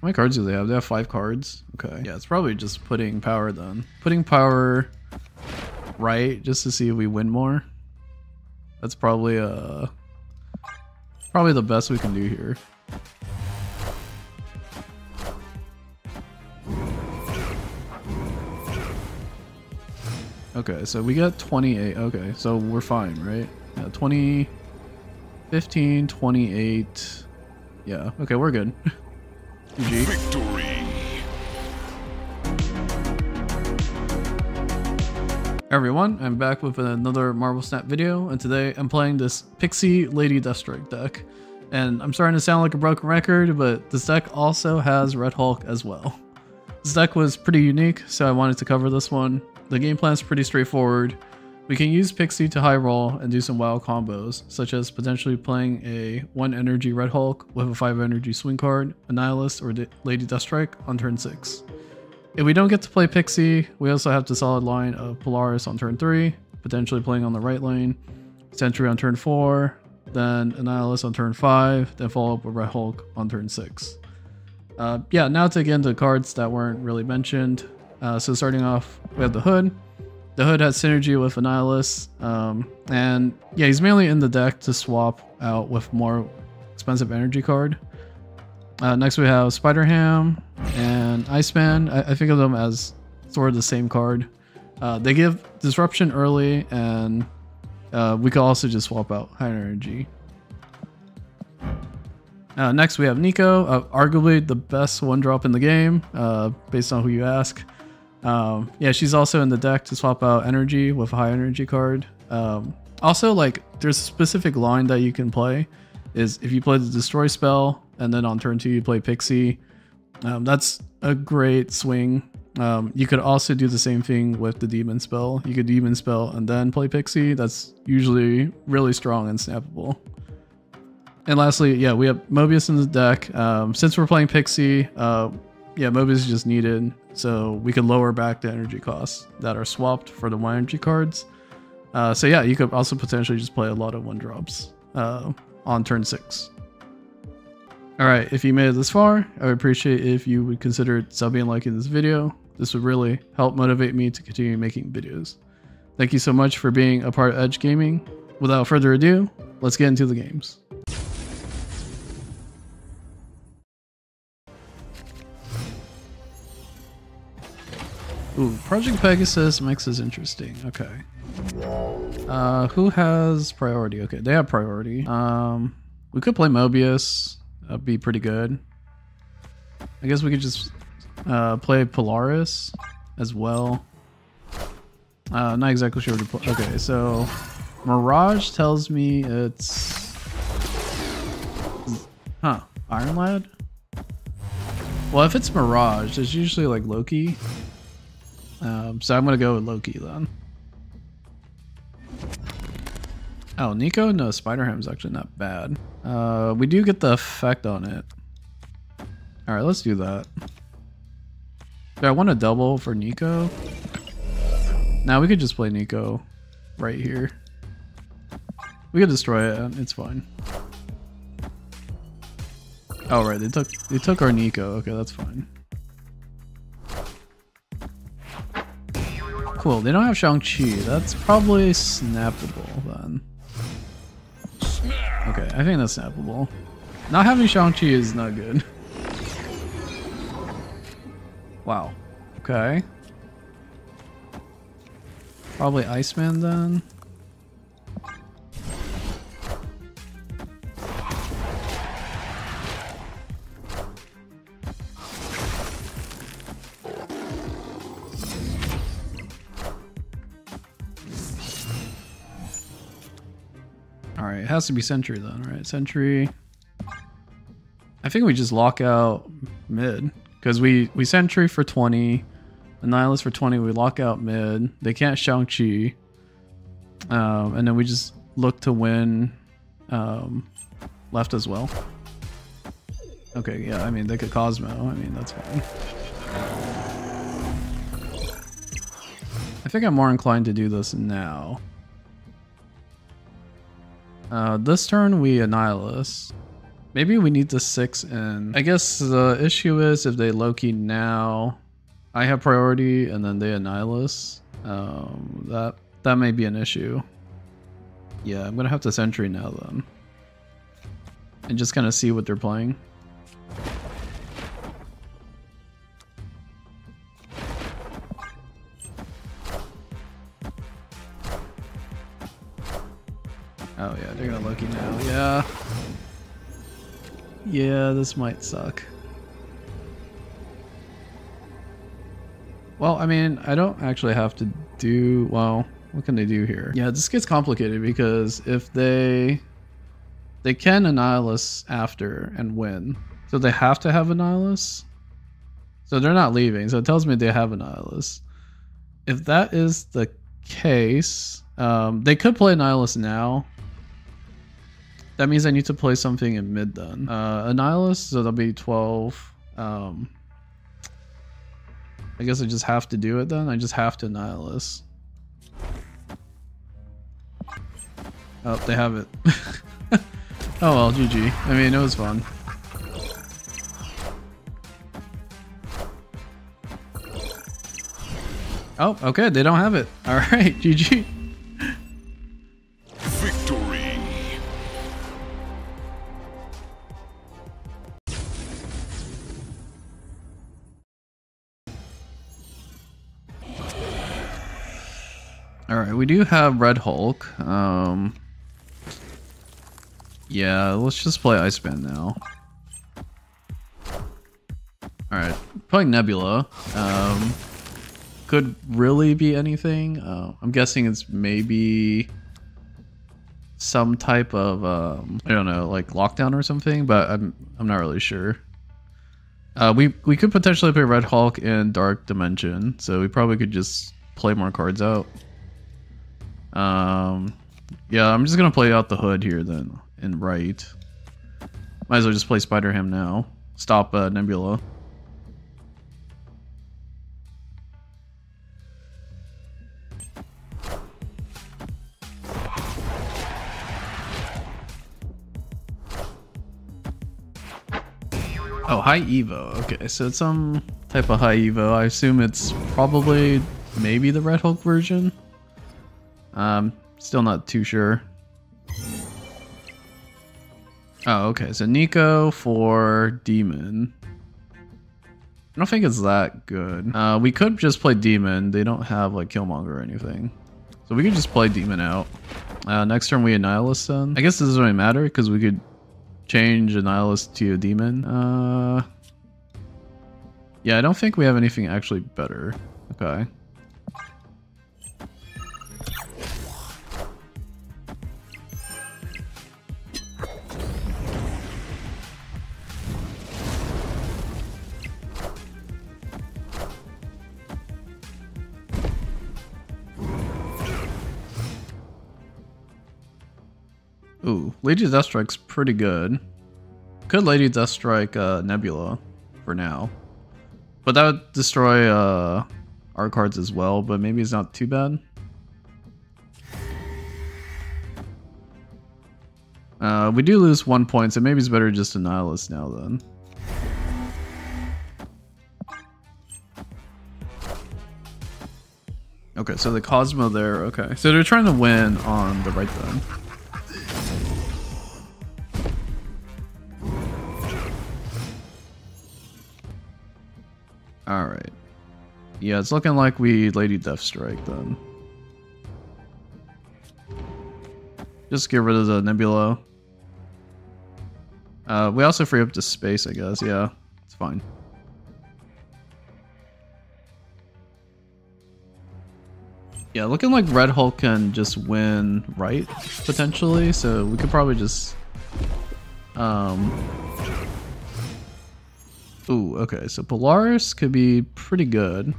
How many cards do they have? They have five cards. Okay. Yeah, it's probably just putting power then. Putting power right just to see if we win more. That's probably uh probably the best we can do here. Okay, so we got 28. Okay, so we're fine, right? Yeah, 20, 15, 28. Yeah, okay, we're good. GG. Victory. everyone, I'm back with another Marvel Snap video, and today I'm playing this Pixie Lady Deathstrike deck. And I'm starting to sound like a broken record, but this deck also has Red Hulk as well. This deck was pretty unique, so I wanted to cover this one. The game plan is pretty straightforward. We can use Pixie to high roll and do some wild combos, such as potentially playing a 1 energy Red Hulk with a 5 energy swing card, Annihilus, or Lady Deathstrike on turn 6. If we don't get to play Pixie, we also have the solid line of Polaris on turn 3, potentially playing on the right lane, Sentry on turn 4, then Annihilus on turn 5, then follow up with Red Hulk on turn 6. Uh, yeah, now to get into cards that weren't really mentioned. Uh, so starting off, we have the Hood. The Hood has synergy with Annihilus, um, and yeah, he's mainly in the deck to swap out with more expensive energy card. Uh, next we have Spider-Ham and Iceman. I, I, think of them as sort of the same card. Uh, they give Disruption early, and uh, we could also just swap out High Energy. Uh, next we have Nico, uh, arguably the best one drop in the game, uh, based on who you ask. Um, yeah, she's also in the deck to swap out energy with a high energy card. Um, also, like, there's a specific line that you can play. Is if you play the destroy spell and then on turn two you play Pixie, um, that's a great swing. Um, you could also do the same thing with the demon spell. You could demon spell and then play Pixie. That's usually really strong and snappable. And lastly, yeah, we have Mobius in the deck. Um, since we're playing Pixie, uh, yeah, Mobius is just needed. So we could lower back the energy costs that are swapped for the one energy cards. Uh, so yeah, you could also potentially just play a lot of one drops uh, on turn six. All right, if you made it this far, I would appreciate if you would consider subbing and liking this video. This would really help motivate me to continue making videos. Thank you so much for being a part of Edge Gaming. Without further ado, let's get into the games. Ooh, Project Pegasus makes this interesting. Okay. Uh, who has priority? Okay, they have priority. Um, we could play Mobius. That'd be pretty good. I guess we could just uh, play Polaris as well. Uh, not exactly sure what to play. Okay, so Mirage tells me it's... Huh, Iron Lad? Well, if it's Mirage, it's usually like Loki. Um, so I'm gonna go with Loki then. Oh, Nico? No, Spider-Ham's actually not bad. Uh, we do get the effect on it. Alright, let's do that. Do I want a double for Nico? Now we could just play Nico right here. We could destroy it, it's fine. Oh right, they took they took our Nico. Okay, that's fine. Cool, they don't have Shang-Chi. That's probably snappable then. Okay, I think that's snappable. Not having Shang-Chi is not good. Wow. Okay. Probably Iceman then. Alright, it has to be Sentry then, right? Sentry. I think we just lock out mid. Because we, we Sentry for 20, Annihilus for 20, we lock out mid. They can't Shang-Chi. Um, and then we just look to win um, left as well. Okay, yeah, I mean, they could Cosmo. I mean, that's fine. I think I'm more inclined to do this now. Uh, this turn we Annihilus. Maybe we need the six in. I guess the issue is if they Loki now, I have priority and then they Annihilus. Um, that that may be an issue. Yeah, I'm gonna have to Sentry now then. And just kind of see what they're playing. Yeah. Yeah. Yeah, this might suck. Well, I mean, I don't actually have to do... Well, what can they do here? Yeah, this gets complicated because if they... They can Annihilus after and win. So they have to have Annihilus? So they're not leaving, so it tells me they have Annihilus. If that is the case, um, they could play Annihilus now, that means I need to play something in mid then. Uh, Annihilus, so that'll be 12. Um, I guess I just have to do it then. I just have to Annihilus. Oh, they have it. oh well, GG. I mean, it was fun. Oh, okay, they don't have it. Alright, GG. Alright, we do have Red Hulk. Um, yeah, let's just play Iceman now. Alright, playing Nebula. Um, could really be anything. Uh, I'm guessing it's maybe some type of um, I don't know, like lockdown or something, but I'm I'm not really sure. Uh, we we could potentially play Red Hulk in Dark Dimension, so we probably could just play more cards out. Um, yeah, I'm just gonna play out the hood here then, and right. Might as well just play Spider Ham now. Stop uh, Nebula. Oh, high Evo. Okay, so it's some type of high Evo. I assume it's probably maybe the Red Hulk version. Um, still not too sure. Oh, okay. So Nico for Demon. I don't think it's that good. Uh, we could just play Demon. They don't have like Killmonger or anything. So we could just play Demon out. Uh, next turn we Annihilus then. I guess this doesn't really matter because we could change Annihilus to a Demon. Uh, yeah, I don't think we have anything actually better. Okay. Lady Deathstrike's pretty good. Could Lady Deathstrike uh, Nebula for now. But that would destroy uh, our cards as well, but maybe it's not too bad. Uh, we do lose one point, so maybe it's better just to Annihilus now then. Okay, so the Cosmo there, okay. So they're trying to win on the right then. Yeah, it's looking like we Lady Deathstrike then. Just get rid of the Nebula. Uh, we also free up the space, I guess. Yeah, it's fine. Yeah, looking like Red Hulk can just win right, potentially. So we could probably just... Um, Ooh, okay, so Polaris could be pretty good.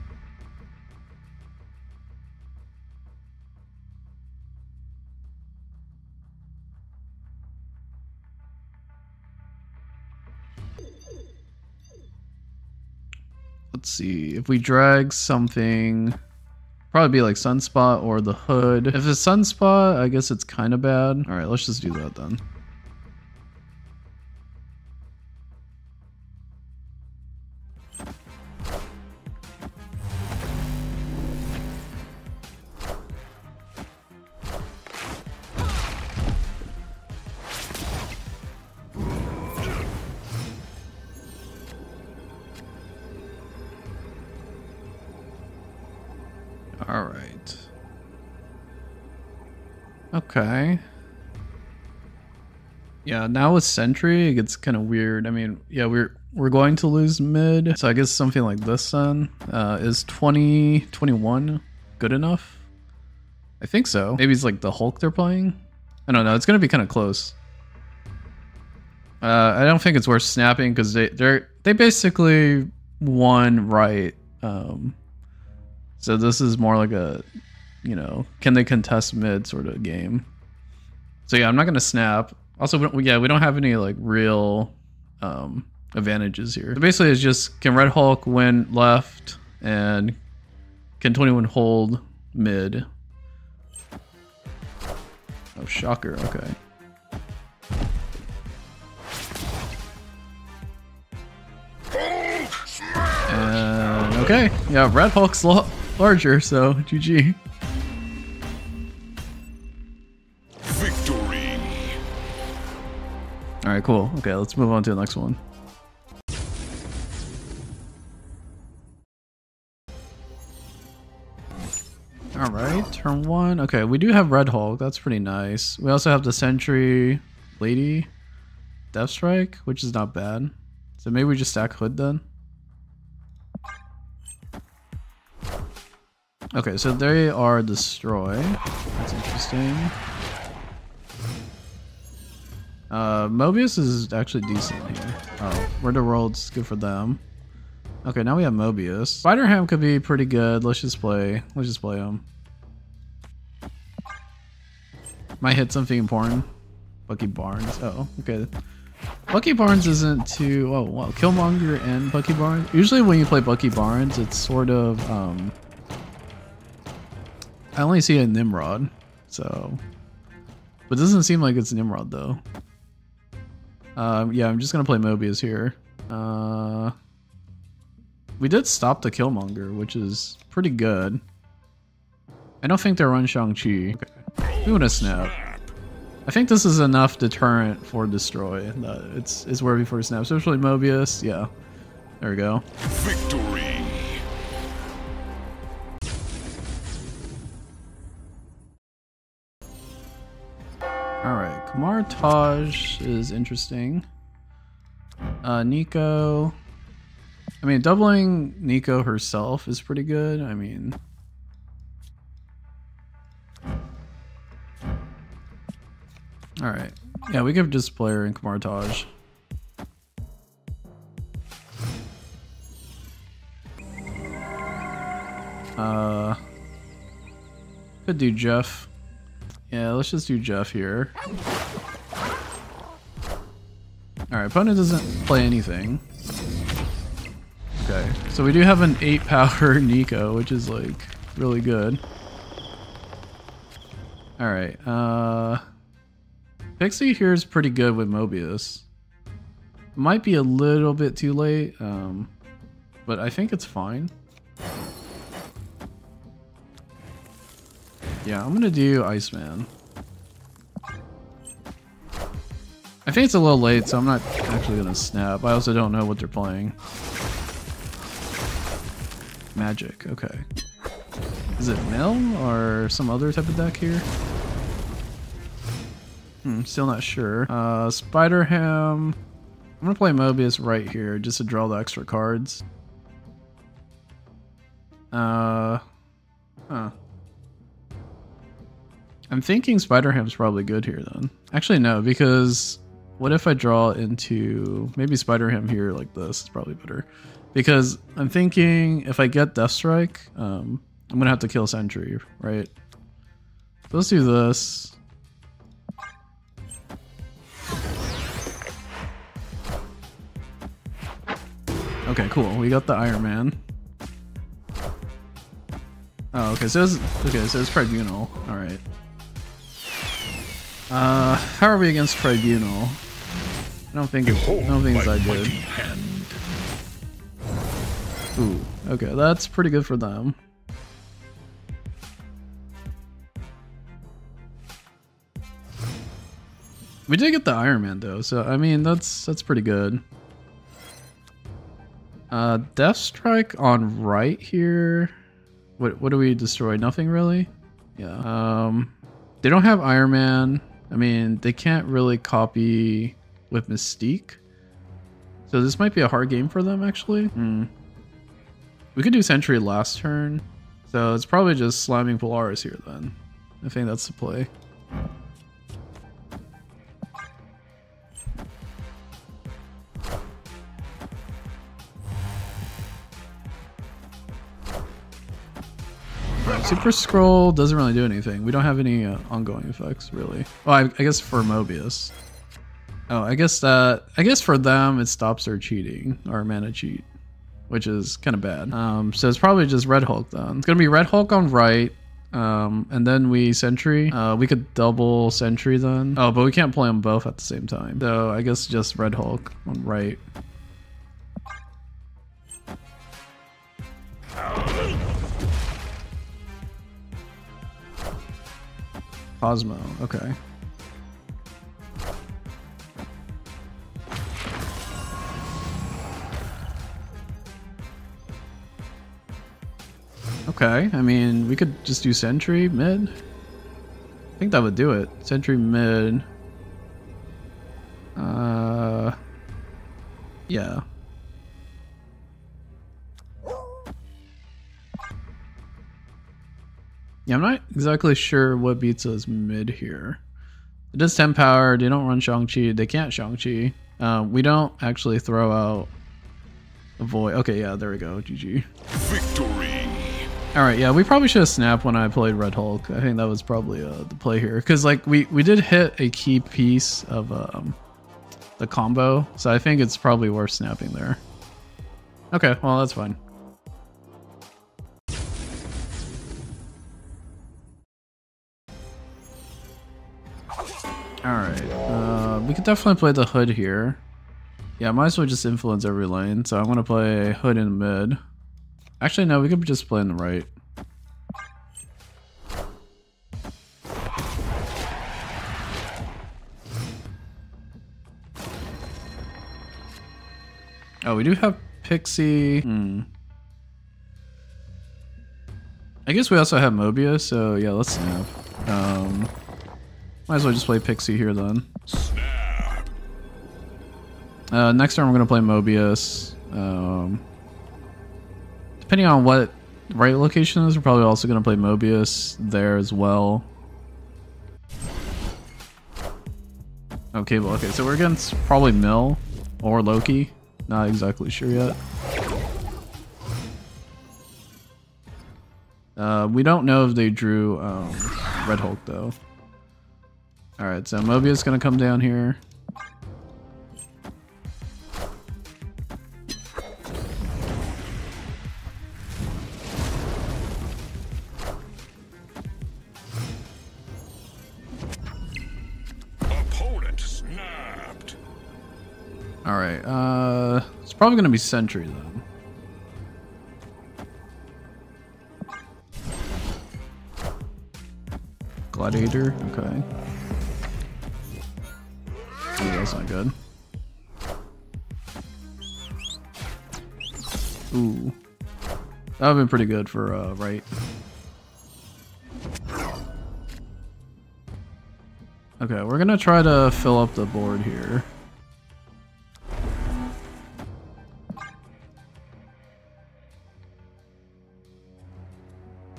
See, if we drag something, probably be like Sunspot or the Hood. If it's Sunspot, I guess it's kind of bad. All right, let's just do that then. Okay. Yeah, now with Sentry, it gets kind of weird. I mean, yeah, we're we're going to lose mid, so I guess something like this then. Uh, is 20, 21 good enough? I think so. Maybe it's like the Hulk they're playing? I don't know, it's gonna be kind of close. Uh, I don't think it's worth snapping because they, they're, they basically won right. Um, so this is more like a, you know, can they contest mid sort of game. So yeah, I'm not gonna snap. Also, we yeah, we don't have any like real um, advantages here. So basically, it's just can Red Hulk win left and can 21 hold mid. Oh, shocker. Okay. And okay, yeah, Red Hulk's larger, so GG. All right, cool. Okay, let's move on to the next one. All right, turn one. Okay, we do have Red Hulk. That's pretty nice. We also have the Sentry Lady Deathstrike, which is not bad. So maybe we just stack Hood then. Okay, so they are Destroy. That's interesting. Uh, Mobius is actually decent here. Oh, World's good for them. Okay, now we have Mobius. Spider-Ham could be pretty good. Let's just play. Let's just play him. Might hit something important. Bucky Barnes. Oh, okay. Bucky Barnes isn't too... Oh. Killmonger and Bucky Barnes. Usually when you play Bucky Barnes, it's sort of... Um, I only see a Nimrod, so... But it doesn't seem like it's Nimrod, though. Um, yeah, I'm just gonna play Mobius here. Uh, we did stop the Killmonger, which is pretty good. I don't think they're run Shang-Chi. Okay. We want to snap. I think this is enough deterrent for Destroy. It's, it's where before snap, especially Mobius. Yeah, there we go. Kamar Taj is interesting. Uh, Nico. I mean, doubling Nico herself is pretty good. I mean... Alright. Yeah, we could just play her in Kamar Taj. Uh, could do Jeff. Yeah, let's just do Jeff here. Alright, opponent doesn't play anything. Okay, so we do have an 8 power Nico, which is like really good. Alright, uh... Pixie here is pretty good with Mobius. Might be a little bit too late, um, but I think it's fine. Yeah, I'm gonna do Iceman. I think it's a little late, so I'm not actually gonna snap. I also don't know what they're playing. Magic, okay. Is it Mill or some other type of deck here? Hmm, still not sure. Uh, Spider Ham. I'm gonna play Mobius right here just to draw the extra cards. Uh, huh. I'm thinking Spider-Ham's probably good here then. Actually, no, because what if I draw into maybe Spider-Ham here like this? It's probably better. Because I'm thinking if I get Deathstrike, um, I'm gonna have to kill Sentry, right? Let's do this. Okay, cool. We got the Iron Man. Oh, okay. So it's okay. So it's Tribunal. All right. Uh, how are we against Tribunal? I don't think it, I don't think it's that good. Ooh, okay, that's pretty good for them. We did get the Iron Man though, so I mean that's that's pretty good. Uh, Deathstrike on right here. What what do we destroy? Nothing really. Yeah. Um, they don't have Iron Man. I mean, they can't really copy with Mystique. So this might be a hard game for them, actually. Hmm. We could do Sentry last turn. So it's probably just slamming Polaris here then. I think that's the play. Super Scroll doesn't really do anything. We don't have any uh, ongoing effects, really. Well, I, I, guess for Mobius. Oh, I guess that... I guess for them, it stops their cheating, or mana cheat, which is kind of bad. Um, so it's probably just Red Hulk, then. It's to be Red Hulk on right, um, and then we Sentry. Uh, we could double Sentry then. Oh, but we can't play them both at the same time. So I guess just Red Hulk on right. Cosmo, okay. Okay, I mean, we could just do Sentry mid. I think that would do it. Sentry mid. Uh, yeah. Yeah, I'm not exactly sure what beats us mid here. It does 10 power. They don't run Shang-Chi. They can't Shang-Chi. Uh, we don't actually throw out a void. Okay, yeah, there we go. GG. Victory. All right, yeah, we probably should have snapped when I played Red Hulk. I think that was probably uh, the play here because like we we did hit a key piece of um, the combo, so I think it's probably worth snapping there. Okay, well that's fine. Alright, uh, we could definitely play the hood here. Yeah, might as well just influence every lane, so I'm gonna play hood in mid. Actually, no, we could just play in the right. Oh, we do have Pixie. Hmm. I guess we also have Mobius, so yeah, let's snap. Um, might as well just play Pixie here then. Uh, next turn we're going to play Mobius. Um, depending on what right location is, we're probably also going to play Mobius there as well. Okay, well, okay, so we're against probably Mill or Loki. Not exactly sure yet. Uh, we don't know if they drew um, Red Hulk though. Alright, so Mobius is gonna come down here. Alright, uh it's probably gonna be Sentry then. Gladiator, okay. That's not good. Ooh. That would have been pretty good for, uh, right. Okay, we're gonna try to fill up the board here.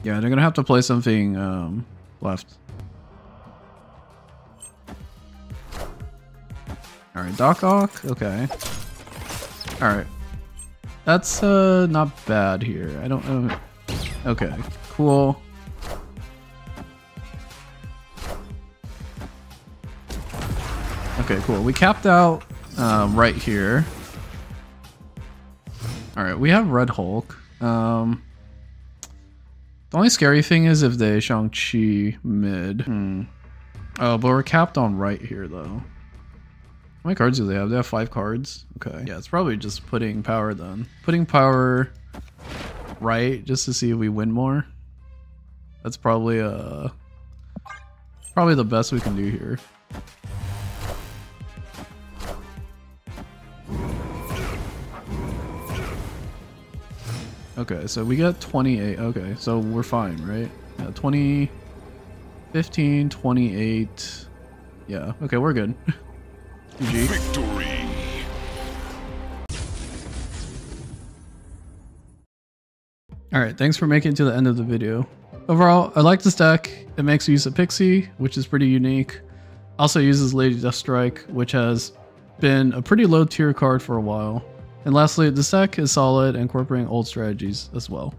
Yeah, they're gonna have to play something um, left. Alright, Doc Ock? Okay. Alright. That's uh not bad here. I don't know. Okay, cool. Okay, cool. We capped out um, right here. Alright, we have Red Hulk. Um, the only scary thing is if they Shang-Chi mid. Hmm. Oh, but we're capped on right here, though. How many cards do they have? They have five cards? Okay. Yeah, it's probably just putting power then. Putting power right just to see if we win more. That's probably uh probably the best we can do here. Okay, so we got 28. Okay, so we're fine, right? Yeah, 20, 15, 28. Yeah, okay, we're good. GG. Victory. Alright, thanks for making it to the end of the video. Overall, I like this deck. It makes use of Pixie, which is pretty unique. Also uses Lady Deathstrike, which has been a pretty low tier card for a while. And lastly, this deck is solid, incorporating old strategies as well.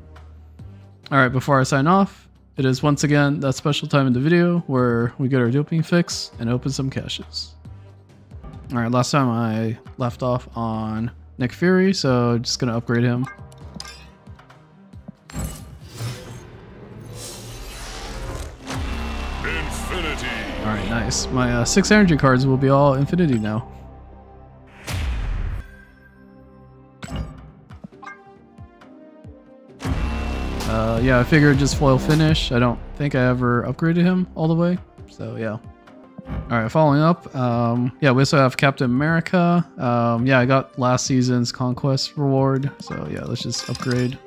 Alright, before I sign off, it is once again that special time in the video where we get our doping fix and open some caches. Alright, last time I left off on Nick Fury, so just gonna upgrade him. Infinity. Alright, nice. My uh, six energy cards will be all infinity now. Uh, yeah, I figured just foil finish. I don't think I ever upgraded him all the way. So, yeah. Alright, following up. Um, yeah, we also have Captain America. Um, yeah, I got last season's Conquest reward. So, yeah, let's just upgrade.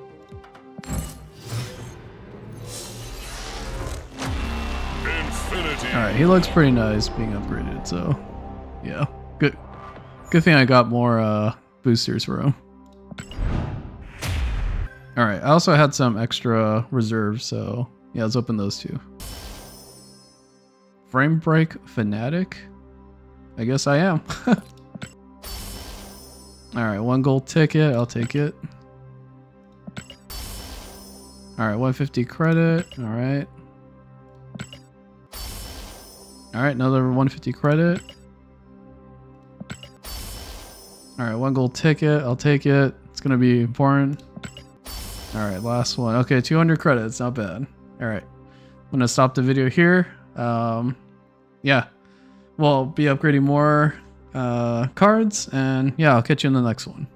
Infinity. Alright, he looks pretty nice being upgraded, so yeah. Good good thing I got more uh boosters for him. Alright, I also had some extra reserves, so yeah, let's open those two. Frame break fanatic? I guess I am. Alright, one gold ticket, I'll take it. Alright, 150 credit, alright. Alright, another 150 credit. Alright, one gold ticket. I'll take it. It's to be important. Alright, last one. Okay, 200 credits. Not bad. Alright. I'm going to stop the video here. Um, yeah. We'll be upgrading more uh, cards. And yeah, I'll catch you in the next one.